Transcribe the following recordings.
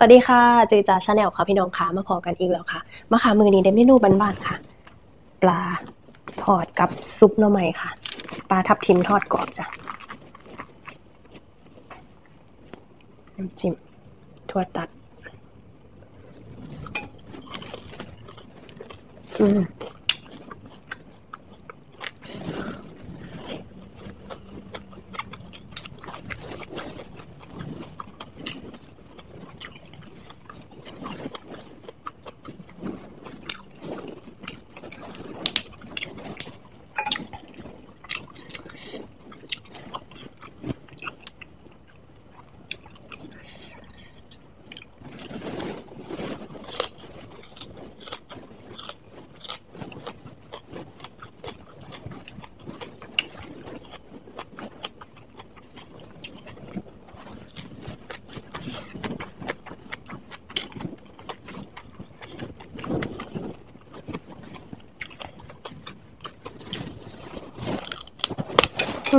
วัสดีค่ะจีจ่าชาแนลค่ะพี่น้องค่ะมาพอกันอีกแล้วค่ะมาค่ะมือนี้ได้เมนูบ้านๆค่ะ ปลาทอดกับซุปหน่อไม้ค่ะ ปลาทับทิมทอดกรอบจ้ะน้ำจิ้มถั่วตัด อืม อื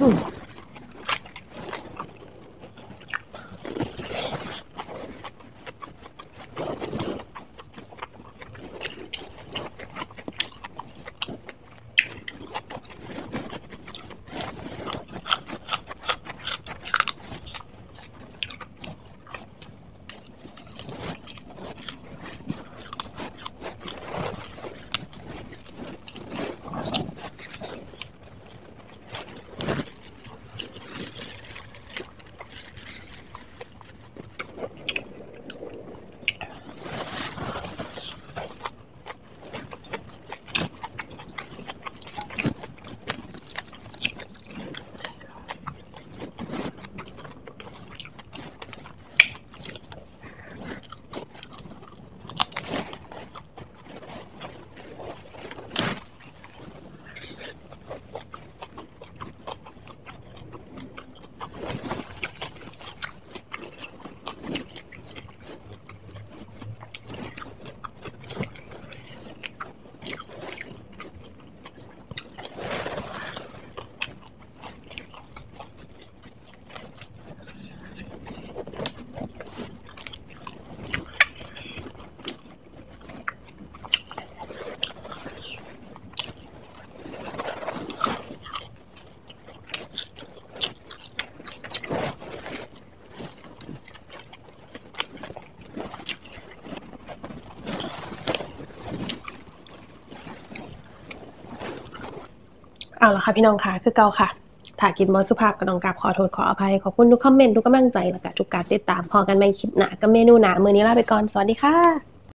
ม เอาละค่ะพี่น้องค่ะคือเก่าค่ะถ้ากินบอสุภาพก็ต้องกราบขอโทษขออภัย ขอบคุณทุกคอมเมนต์ทุกกำลังใจ แล้วก็ทุกการติดตามพอกันใหม่คลิปหน้ากับเมนูหนามือนี้ลาไปก่อน สวัสดีค่ะ